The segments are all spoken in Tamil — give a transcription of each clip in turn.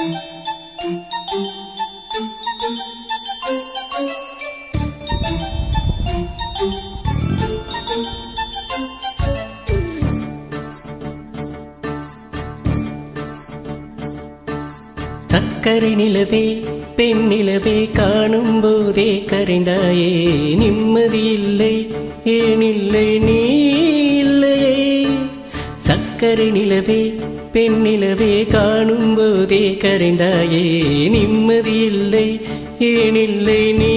சக்கரை நிலவே பெண் நிலவே காணும் போதே கரைந்தாயே. நிம்மதி இல்லை ஏனில்லை நீ இல்லையே. சக்கரை நிலவே பெண்ணிலவே காணும் போதே கரைந்தாயே. நிம்மதி இல்லை ஏனில்லை நீ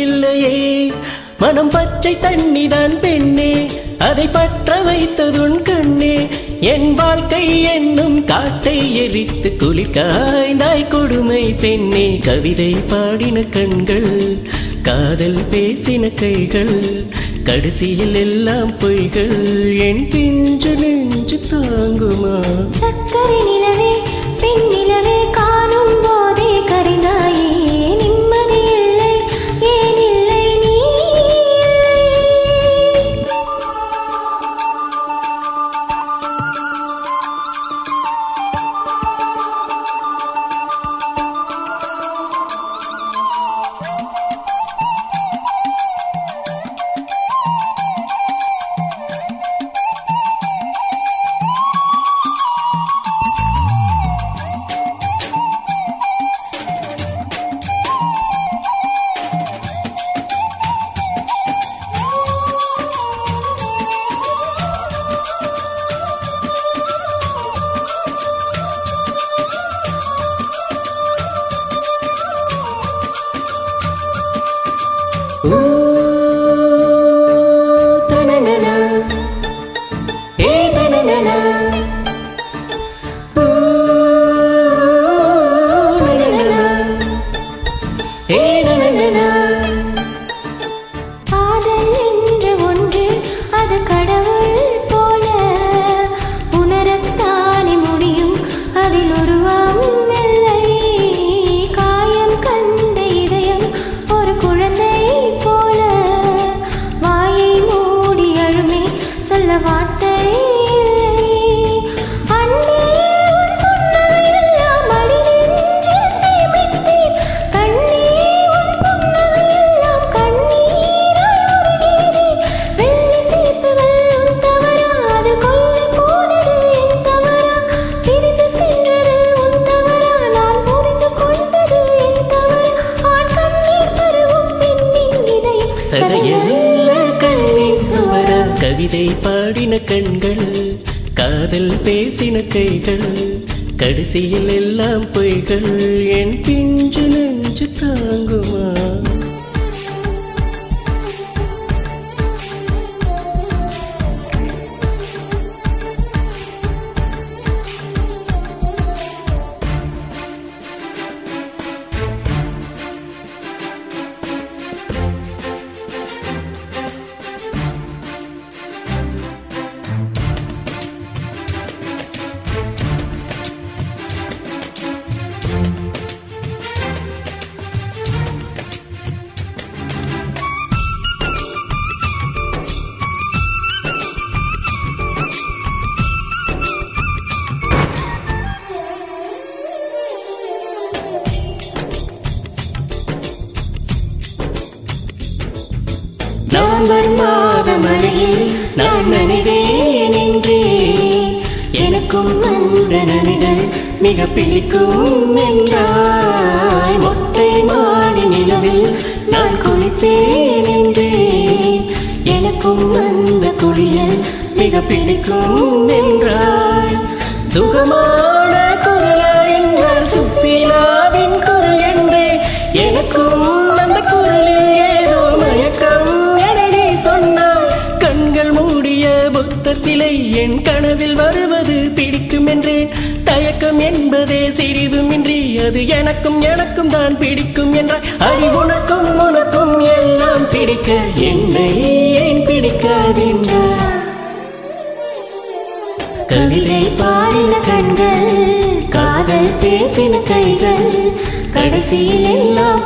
இல்லையே. மனம் பச்சை தண்ணிதான் பெண்ணே. அதை பற்ற வைத்ததுன் கண்ணே. என் வாழ்க்கை என்னும் காட்டை எரித்து குளிர்காய்ந்தாய் கொடுமை பெண்ணே கவிதை பாடின கண்கள் காதல் பேசின கைகள். கடைசியில் எல்லாம் பொய்கள் என் பிஞ்சு நெஞ்சு தாங்குமா? சக்கரை நிலவே Ooh. சதையல்ல கண்ணின் சுவர. கவிதை பாடின கண்கள் காதல் பேசின கைகள் கடைசியில் எல்லாம் பொய்கள் என் பிஞ்சு நெஞ்சு தாங்கும். நவம்பர் மாதம் அருகில் நான் நனைவேன் என்றே. எனக்கும் அந்த நனைகள் மிக பிடிக்கும் என்றாய். மொட்டை மாடி நிலவில் நான் குளித்தேன் என்றே. எனக்கும் அந்த குளியல் மிக பிடிக்கும் என்றாய். சுகமான பிடிக்கும் என்றேன் தயக்கம் என்பதே சிறிதுமின்றி அது எனக்கும் எனக்கும் தான் பிடிக்கும் என்றாய். அடி உனக்கும் உனக்கும் எல்லாம் பிடிக்க என்னை ஏன் பிடிக்காதென்றாய் கவிதை பாடின கண்கள் காதல் பேசின கைகள் கடைசியில் எல்லாம்